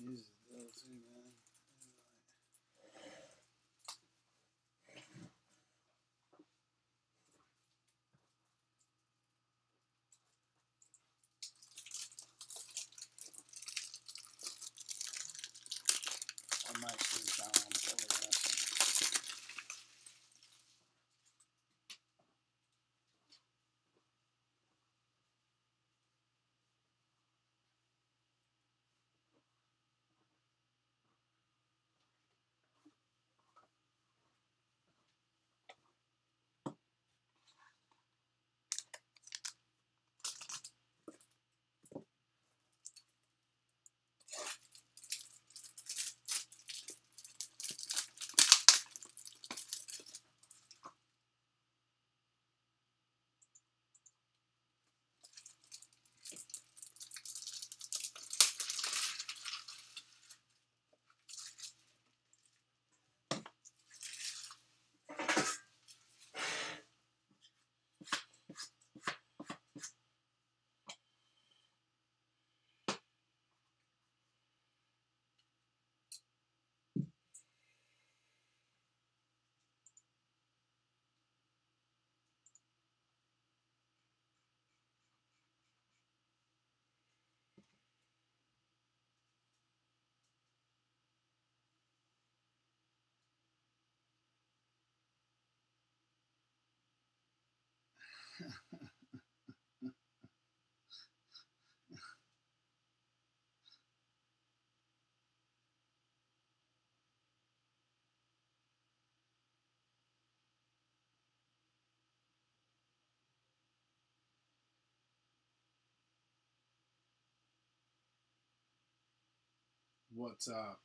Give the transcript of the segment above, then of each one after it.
Are those man. What's up?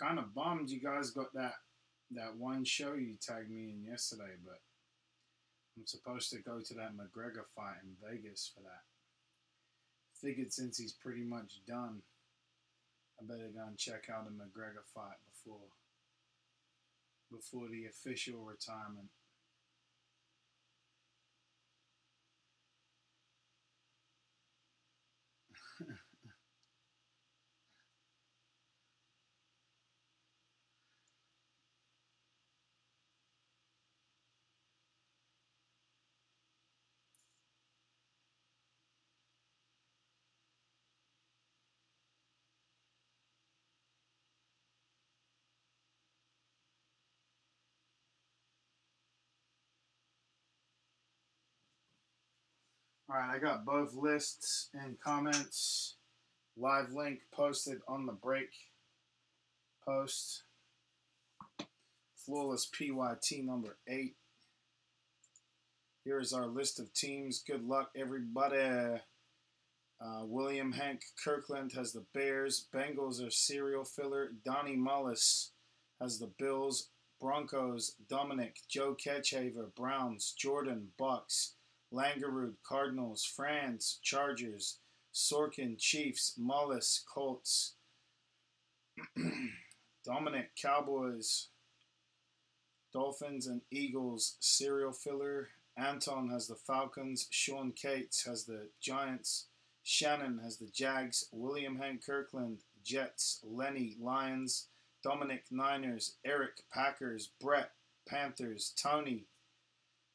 Kind of bummed you guys got that that one show you tagged me in yesterday, but I'm supposed to go to that McGregor fight in Vegas for that. Figured since he's pretty much done, I better go and check out the McGregor fight before before the official retirement. All right, I got both lists and comments. Live link posted on the break post. Flawless PYT number eight. Here is our list of teams. Good luck, everybody. Uh, William Hank Kirkland has the Bears. Bengals are serial filler. Donnie Mullis has the Bills. Broncos, Dominic, Joe Ketchaver, Browns, Jordan, Bucks. Langerud, Cardinals, Franz, Chargers, Sorkin, Chiefs, Mullis, Colts, Dominic, Cowboys, Dolphins, and Eagles, serial filler. Anton has the Falcons, Sean Cates has the Giants, Shannon has the Jags, William Hank Kirkland, Jets, Lenny, Lions, Dominic, Niners, Eric, Packers, Brett, Panthers, Tony,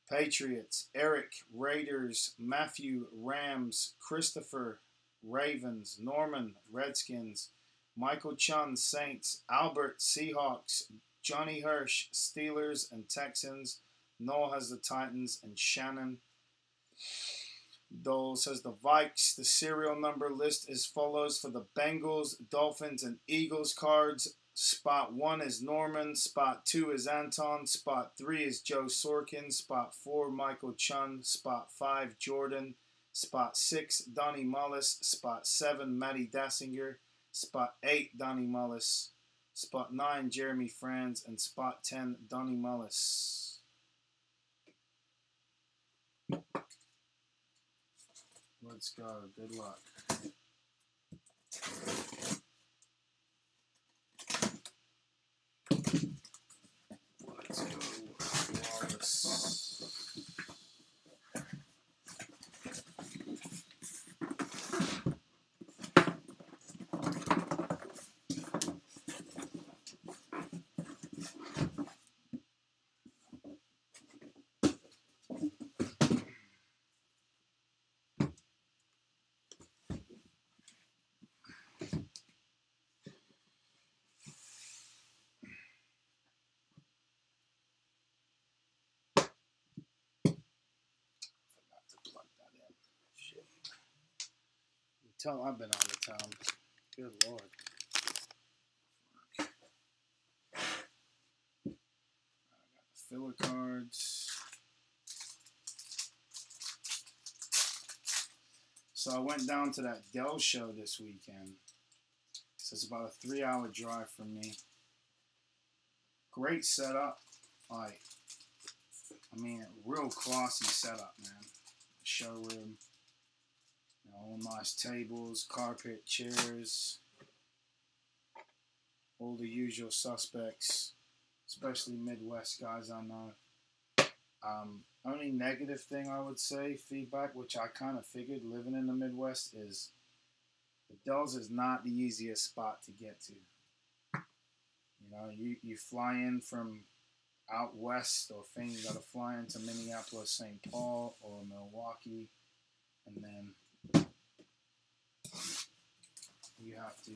Patriots, Eric, Raiders, Matthew, Rams, Christopher, Ravens, Norman, Redskins, Michael Chun, Saints, Albert, Seahawks, Johnny Hirsch, Steelers and Texans. Noel has the Titans, and Shannon Dole says the Vikes. The serial number list is follows for the Bengals, Dolphins, and Eagles cards. Spot one is Norman. Spot two is Anton. Spot three is Joe Sorkin. Spot four, Michael Chun. Spot five, Jordan. Spot six, Donnie Mullis. Spot seven, Matty Dassinger. Spot eight, Donnie Mullis. Spot nine, Jeremy Franz. And spot ten, Donnie Mullis. Let's go. Good luck. Let's go. Wallace. Forgot to plug that in. Shit. You tell I've been on the town. Good lord. I got filler cards. So I went down to that Dell show this weekend. So it's about a three hour drive from me. Great setup. Like I mean, real classy setup, man. Showroom. All nice tables, carpet, chairs. All the usual suspects, especially Midwest guys I know. Um, only negative thing I would say, feedback, which I kind of figured living in the Midwest, is the Dells is not the easiest spot to get to. You know, you, you fly in from out west or thing, you gotta fly into Minneapolis, St. Paul, or Milwaukee, and then you have to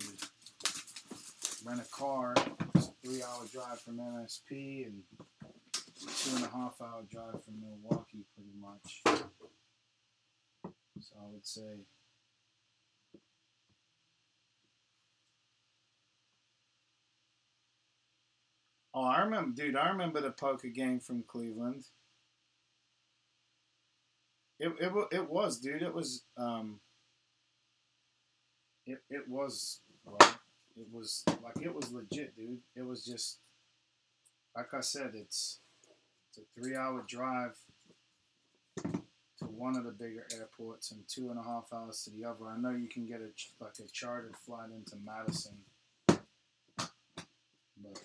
rent a car. It's a three-hour drive from MSP and two and a half hour drive from Milwaukee, pretty much. So I would say. Oh, I remember, dude. I remember the poker game from Cleveland. It it it was, dude. It was um. It it was well, it was like it was legit, dude. It was just like I said. It's it's a three-hour drive to one of the bigger airports and two and a half hours to the other. I know you can get a like a chartered flight into Madison, but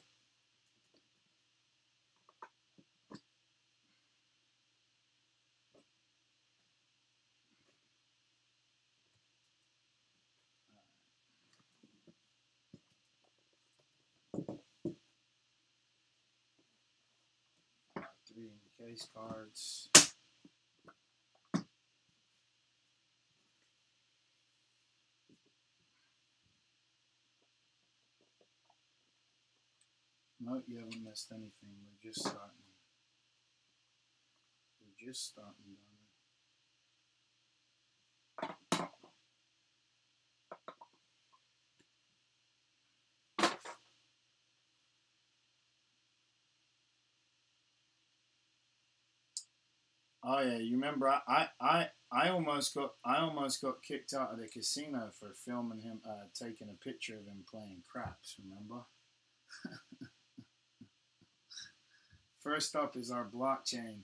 case cards. No, you haven't missed anything. We're just starting. We're just starting, Donna. Oh yeah, you remember I, I, I, almost got I almost got kicked out of the casino for filming him uh, taking a picture of him playing craps. Remember? First up is our blockchain.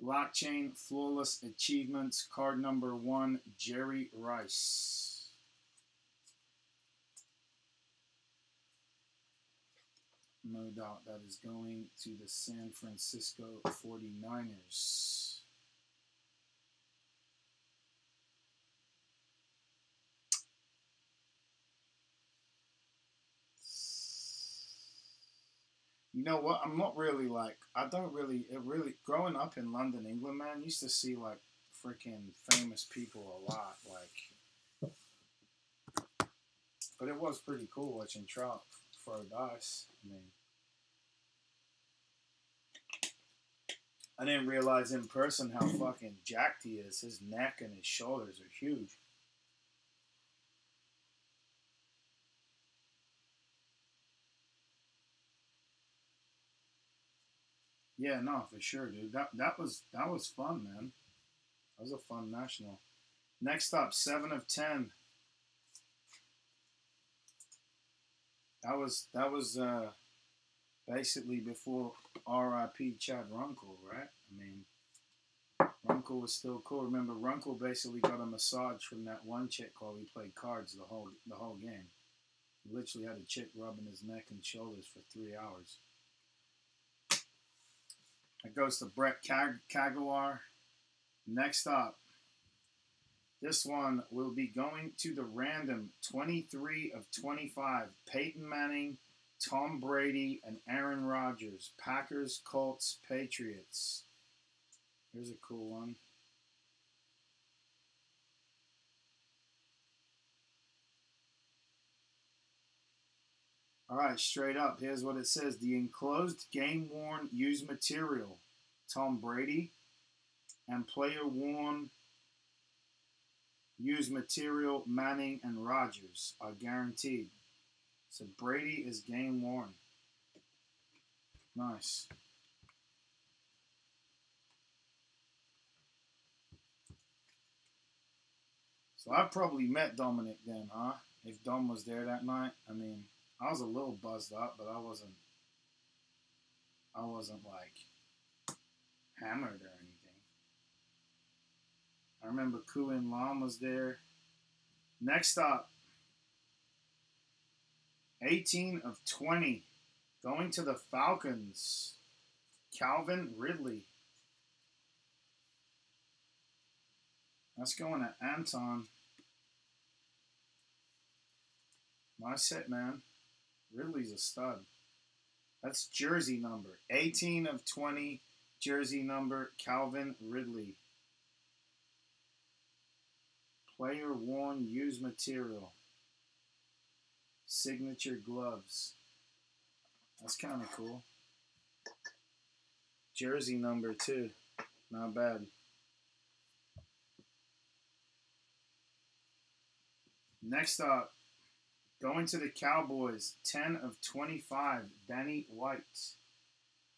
Blockchain flawless achievements card number one, Jerry Rice. No doubt that is going to the San Francisco 49ers. You know what? I'm not really like I don't really it really growing up in London, England, man, used to see like freaking famous people a lot, like but it was pretty cool watching Trout throw dice. I mean I didn't realize in person how fucking jacked he is. His neck and his shoulders are huge. Yeah, no, for sure, dude. That that was that was fun, man. That was a fun national. Next up, seven of ten. That was that was uh, basically before R.I.P. Chad Runkle, right? I mean, Runkle was still cool. Remember, Runkle basically got a massage from that one chick while we played cards the whole the whole game. He literally had a chick rubbing his neck and shoulders for three hours. That goes to Brett Kag- Kagawar. Next up, this one will be going to the random 23 of 25. Peyton Manning, Tom Brady, and Aaron Rodgers. Packers, Colts, Patriots. Here's a cool one. All right, straight up. Here's what it says The enclosed game worn used material Tom Brady and player worn used material Manning and Rodgers are guaranteed. So Brady is game worn. Nice. So I probably met Dominic then, huh? If Dom was there that night, I mean. I was a little buzzed up, but I wasn't. I wasn't like hammered or anything. I remember Kuin Lam was there. Next up, 18 of 20, going to the Falcons. Calvin Ridley. That's going to Anton. Nice hit, man. Ridley's a stud. That's jersey number. 18 of 20, jersey number, Calvin Ridley. Player worn used material. Signature gloves. That's kind of cool. Jersey number, two. Not bad. Next up, Going to the Cowboys, 10 of 25, Danny White.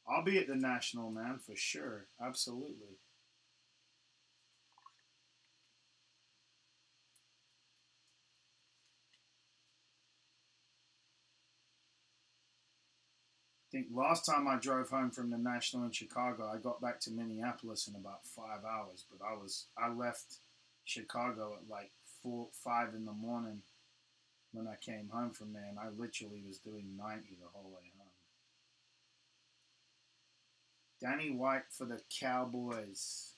I'll be at the National, man, for sure. Absolutely. I think last time I drove home from the National in Chicago, I got back to Minneapolis in about five hours. But I was I left Chicago at like four, five in the morning when I came home from there, and I literally was doing 90 the whole way home. Danny White for the Cowboys.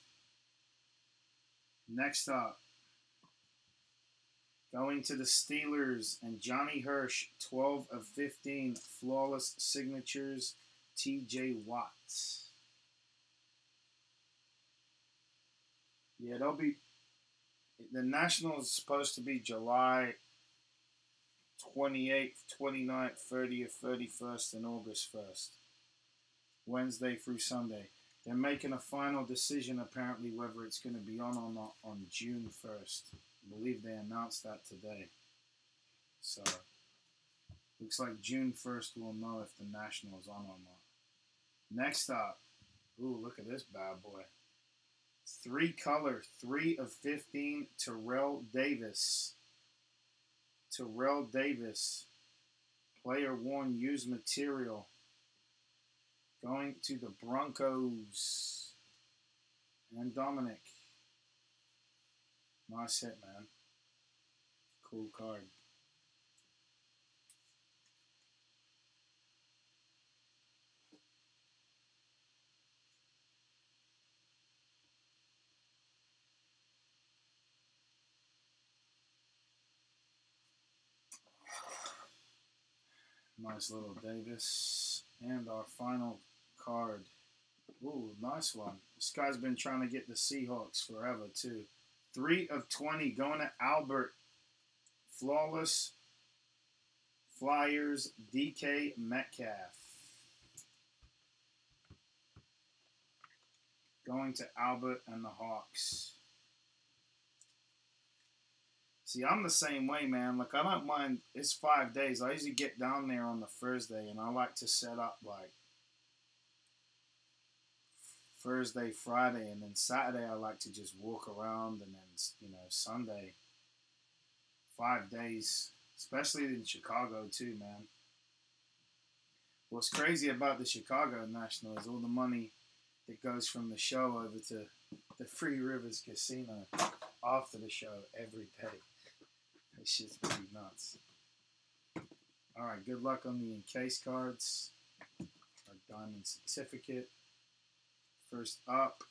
Next up, going to the Steelers and Johnny Hirsch, 12 of 15, flawless signatures, TJ Watt. Yeah, they'll be. The National is supposed to be July 28th, 29th, 30th, 31st, and August 1st. Wednesday through Sunday. They're making a final decision apparently whether it's going to be on or not on June 1st. I believe they announced that today. So, looks like June 1st we'll know if the National is on or not. Next up, ooh, look at this bad boy. Three color, 3 of 15, Terrell Davis. Terrell Davis, player worn used material, going to the Broncos. And Dominic. Nice hit, man. Cool card. Nice little Davis. And our final card. Ooh, nice one. This guy's been trying to get the Seahawks forever, too. 3 of 20 going to Albert. Flawless. Flyers. DK Metcalf. going to Albert and the Hawks. See, I'm the same way, man. Like, I don't mind. It's five days. I usually get down there on the Thursday, and I like to set up like Thursday, Friday, and then Saturday. I like to just walk around, and then you know Sunday. Five days, especially in Chicago too, man. What's crazy about the Chicago National is all the money that goes from the show over to the Three Rivers Casino after the show every day. This shit's pretty nuts. All right, good luck on the encase cards. Our diamond certificate. First up,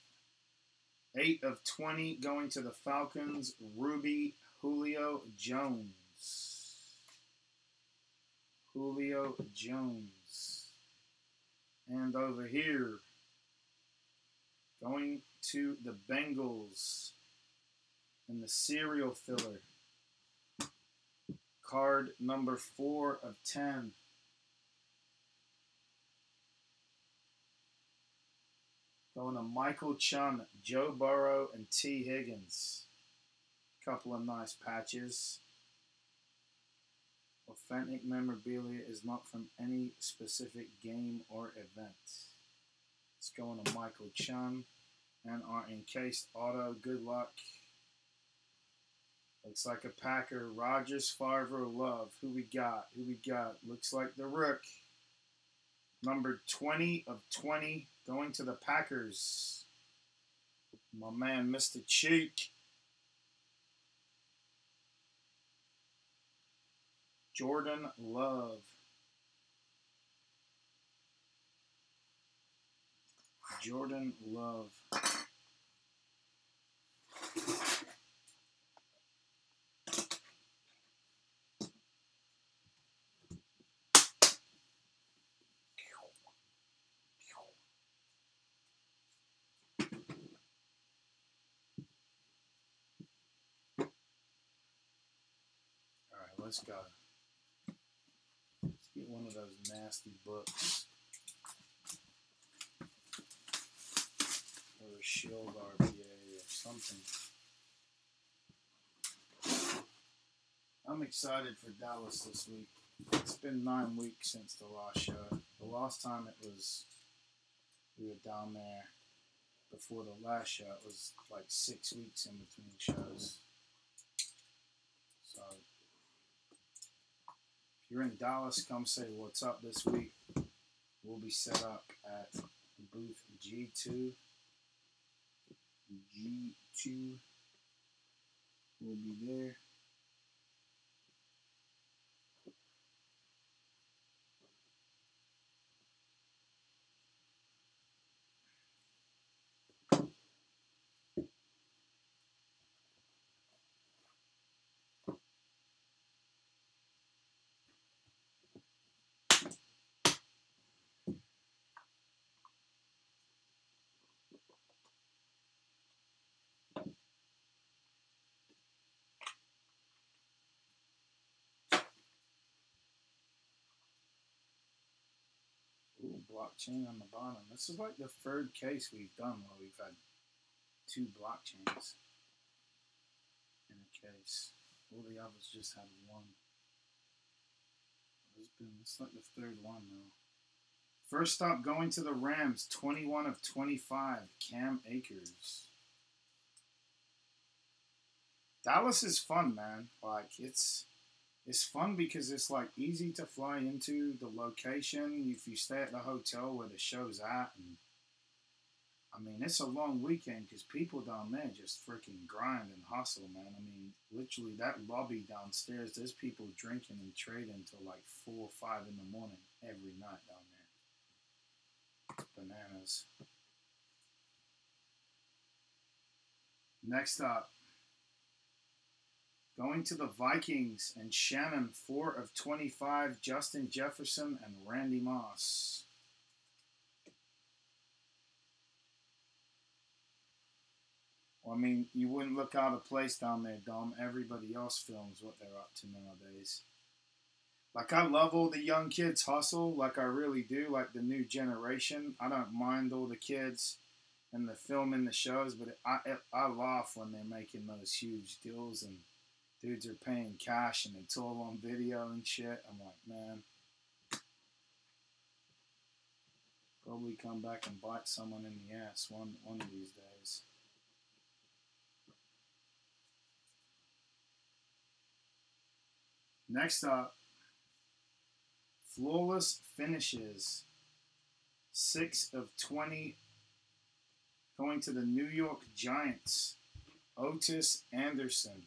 8 of 20 going to the Falcons, Ruby Julio Jones. Julio Jones. And over here, going to the Bengals and the serial filler. Card number 4 of 10. Going to Michael Chun, Joe Burrow, and Tee Higgins. Couple of nice patches. Authentic memorabilia is not from any specific game or event. It's going to Michael Chun. And our encased auto, good luck. Looks like a Packer. Rodgers, Favre, Love. Who we got? Who we got? Looks like the Rook. Number 20 of 20 going to the Packers. My man, Mr. Cheek. Jordan Love. Jordan Love. All right, let's go. Let's get one of those nasty books. Or a shield RPA or something. I'm excited for Dallas this week. It's been nine weeks since the last show. The last time it was, we were down there before the last show. It was like six weeks in between shows. So you're in Dallas, come say what's up this week. We'll be set up at booth G2. G2 will be there. Ooh, blockchain on the bottom. This is like the third case we've done where we've had two blockchains in a case. All the others just had one. It's been it's like the third one now. First stop going to the Rams, 21 of 25, Cam Akers. Dallas is fun, man. Like it's it's fun because it's like easy to fly into the location if you stay at the hotel where the show's at and I mean it's a long weekend because people down there just freaking grind and hustle man. I mean literally that lobby downstairs there's people drinking and trading till like four or five in the morning every night down there. Bananas. Next up Going to the Vikings and Shannon, 4 of 25, Justin Jefferson and Randy Moss. Well, I mean, you wouldn't look out of place down there, Dom. Everybody else films what they're up to nowadays. Like, I love all the young kids hustle, like I really do, like the new generation. I don't mind all the kids and the filming the shows, but I I laugh when they're making those huge deals and dudes are paying cash and it's all on video and shit. I'm like, man, probably come back and bite someone in the ass one one of these days. Next up, flawless finishes. Six of 20 going to the New York Giants. Ottis Anderson.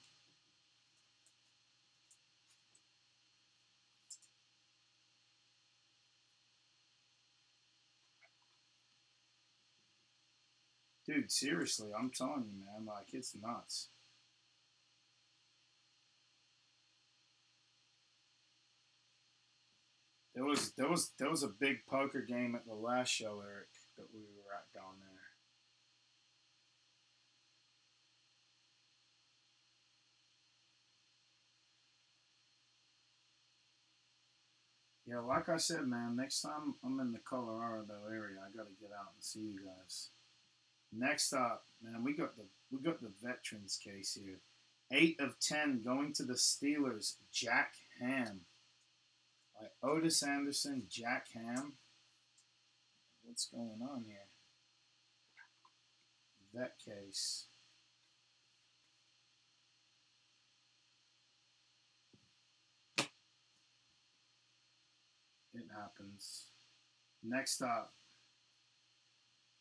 Dude, seriously, I'm telling you, man, like, it's nuts. There was there was there was a big poker game at the last show, Eric, that we were at down there. Yeah, like I said, man, next time I'm in the Colorado area, I gotta get out and see you guys. Next up, man, we got the we got the veterans case here. Eight of ten going to the Steelers. Jack Ham. Like Ottis Anderson, Jack Ham. What's going on here? That case. It happens. Next up,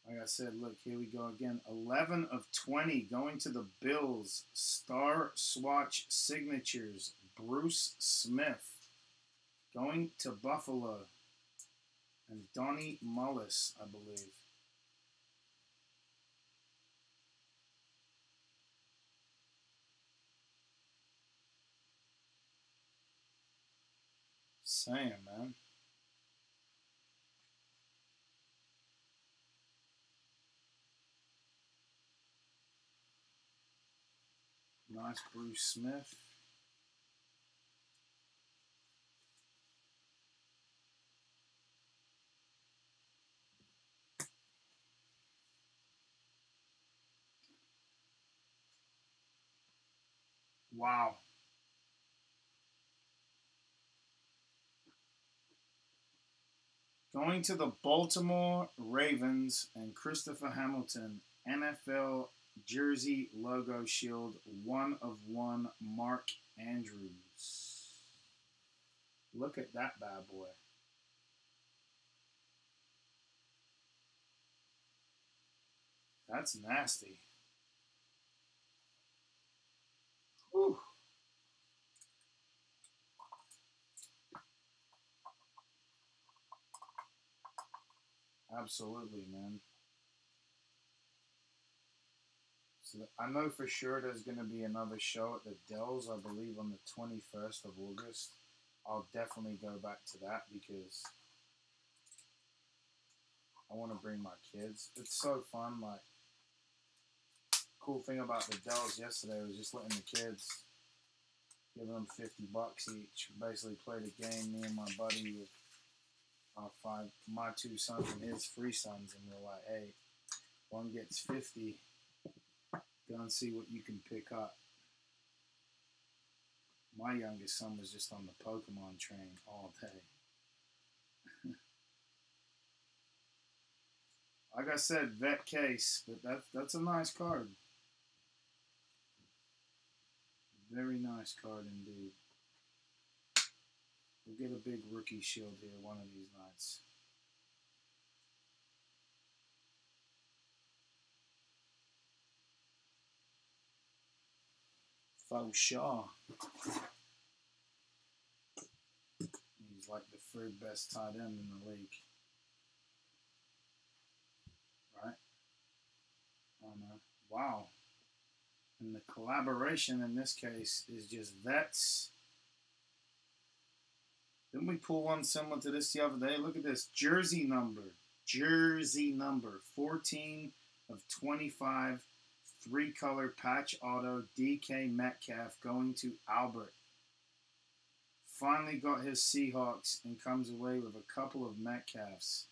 like I said, look, here we go again. 11 of 20 going to the Bills. Star Swatch Signatures. Bruce Smith. Going to Buffalo. And Donnie Mullis, I believe. Saying, man. Nice Bruce Smith. Wow. Going to the Baltimore Ravens and Christopher Hamilton, NFL jersey logo shield, one of one, Mark Andrews. Look at that bad boy. That's nasty. Absolutely, man. I know for sure there's going to be another show at the Dells, I believe, on the 21st of August. I'll definitely go back to that because I want to bring my kids. It's so fun. Like, cool thing about the Dells yesterday was just letting the kids, giving them 50 bucks each. Basically, played a game, me and my buddy with our five, my two sons and his three sons, and we're like, hey, one gets 50 Go and see what you can pick up. My youngest son was just on the Pokemon train all day. like I said, vet case, but that's that's a nice card. Very nice card indeed. We'll get a big rookie shield here one of these nights. Faux Shaw. He's like the third best tight end in the league. Right? Oh no. Wow. And the collaboration in this case is just vets. Didn't we pull one similar to this the other day? Look at this. Jersey number. Jersey number. 14 of 25 three color patch auto DK Metcalf going to Albert. Finally got his Seahawks and comes away with a couple of Metcalfs.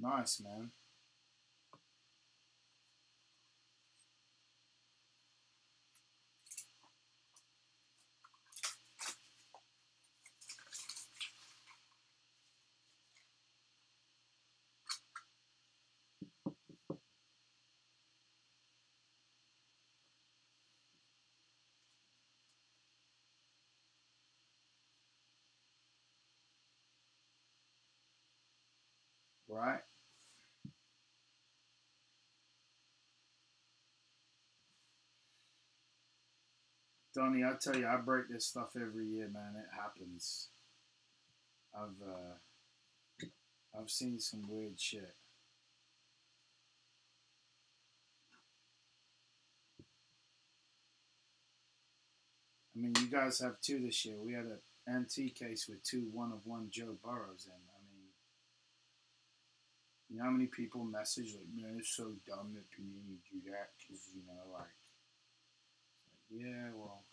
Nice, man. right? Donnie, I tell you, I break this stuff every year, man. It happens. I've uh, I've seen some weird shit. I mean, you guys have two this year. We had an NT case with two one of one Joe Burrows in. I mean, you know how many people message like, "Man, it's so dumb that Panini do that," because you know, like, like, yeah, well.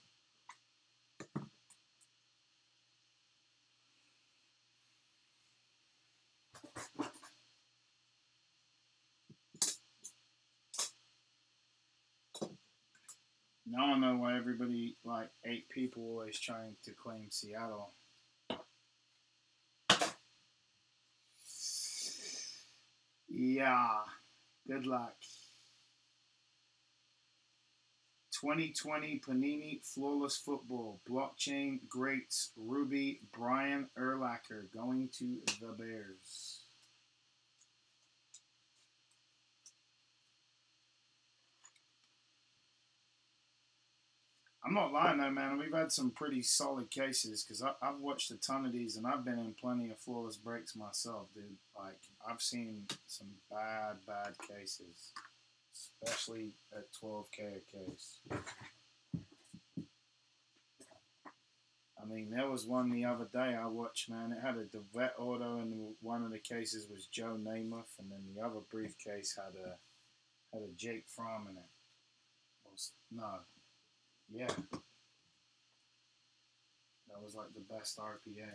Now I know why everybody, like eight people, always trying to claim Seattle. Yeah, good luck. 2020 Panini Flawless Football Blockchain Greats Ruby Brian Urlacher going to the Bears. I'm not lying though, man. We've had some pretty solid cases because I've watched a ton of these and I've been in plenty of flawless breaks myself, dude. Like I've seen some bad, bad cases, especially at 12k a case. I mean, there was one the other day I watched, man. It had a DeVet auto, and one of the cases was Joe Namath, and then the other briefcase had a had a Jake Fromm in it. Was, no, yeah. That was like the best RPA.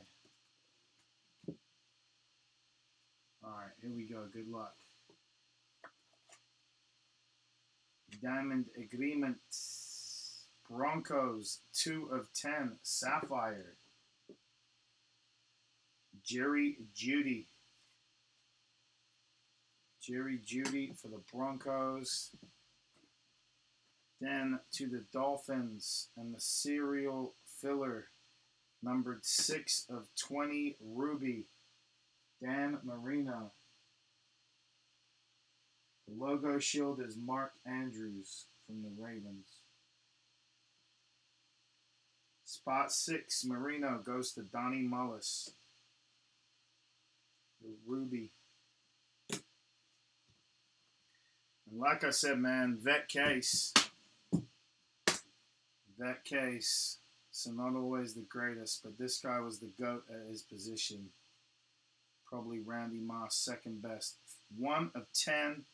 Alright, here we go. Good luck. Diamond Agreement. Broncos, 2 of 10. Sapphire. Jerry Jeudy. Jerry Jeudy for the Broncos. Then to the Dolphins and the serial filler, numbered 6 of 20, Ruby, Dan Marino. The logo shield is Mark Andrews from the Ravens. Spot 6, Marino goes to Donnie Mullis. The Ruby. And like I said, man, vet case that case, so not always the greatest, but this guy was the GOAT at his position. Probably Randy Moss, second best. One of ten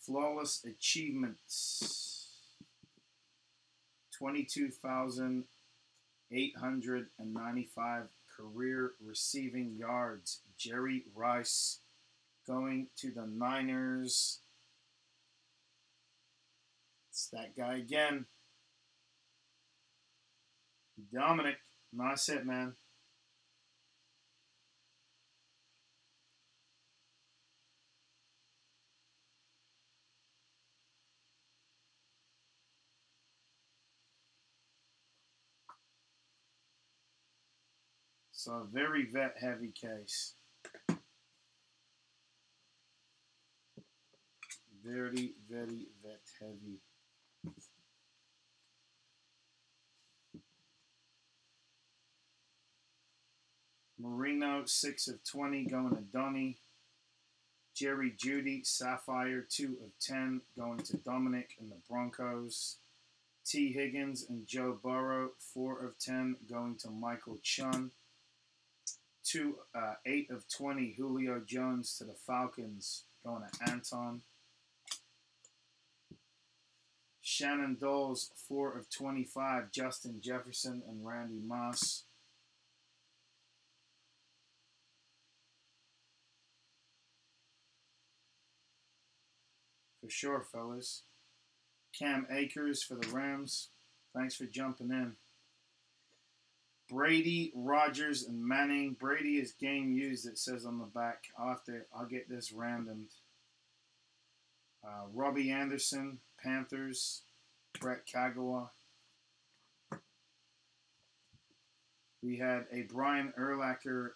flawless achievements. 22,895 career receiving yards. Jerry Rice going to the Niners. It's that guy again. Dominic, nice hit, man. So a very vet heavy case. Very, very vet heavy. Marino, 6 of 20, going to Dunny. Jerry Jeudy, Sapphire, 2 of 10, going to Dominic and the Broncos. Tee Higgins and Joe Burrow, 4 of 10, going to Michael Chun. Two, uh, 8 of 20, Julio Jones to the Falcons, going to Anton. Shannon Doles, 4 of 25, Justin Jefferson and Randy Moss. For sure, fellas. Cam Akers for the Rams. Thanks for jumping in. Brady, Rodgers, and Manning. Brady is game used, it says on the back. I'll, have to, I'll get this randomed. Uh, Robbie Anderson, Panthers. Brett Kagawa. We had a Brian Urlacher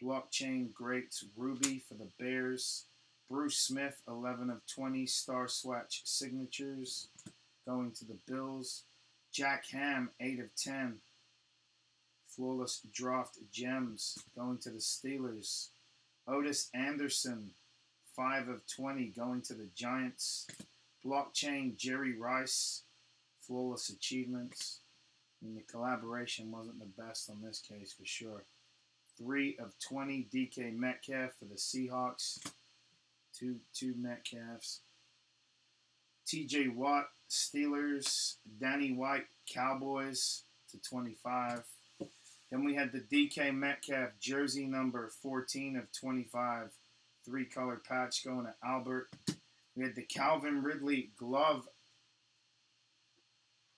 Blockchain Greats Ruby for the Bears. Bruce Smith, 11 of 20 Star Swatch signatures going to the Bills. Jack Ham, 8 of 10 Flawless Draft Gems going to the Steelers. Ottis Anderson, 5 of 20 going to the Giants. Blockchain Jerry Rice, Flawless Achievements. And the collaboration wasn't the best on this case for sure. 3 of 20 DK Metcalf for the Seahawks. Two, two Metcalfs. TJ Watt, Steelers. Danny White, Cowboys to 25. Then we had the DK Metcalf jersey number 14 of 25. Three color patch going to Albert. We had the Calvin Ridley glove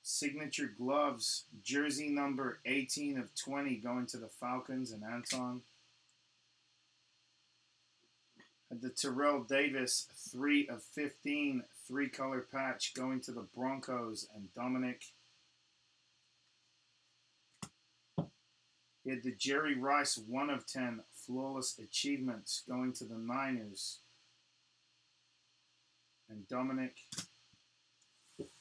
signature gloves, jersey number 18 of 20 going to the Falcons and Anton. The Terrell Davis 3 of 15, three color patch going to the Broncos and Dominic. He had the Jerry Rice 1 of 10, flawless achievements going to the Niners and Dominic.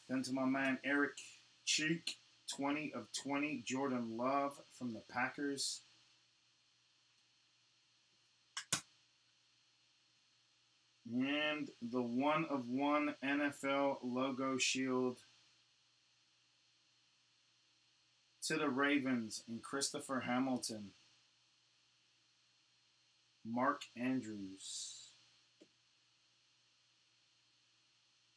Then to my man Eric Cheek, 20 of 20. Jordan Love from the Packers. And the one of one NFL logo shield to the Ravens and Christopher Hamilton. Mark Andrews.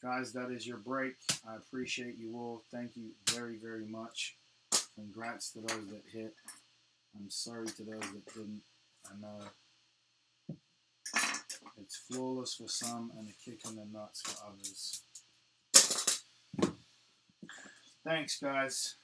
Guys, that is your break. I appreciate you all. Thank you very, very much. Congrats to those that hit. I'm sorry to those that didn't. I know it's flawless for some and a kick in the nuts for others. Thanks, guys.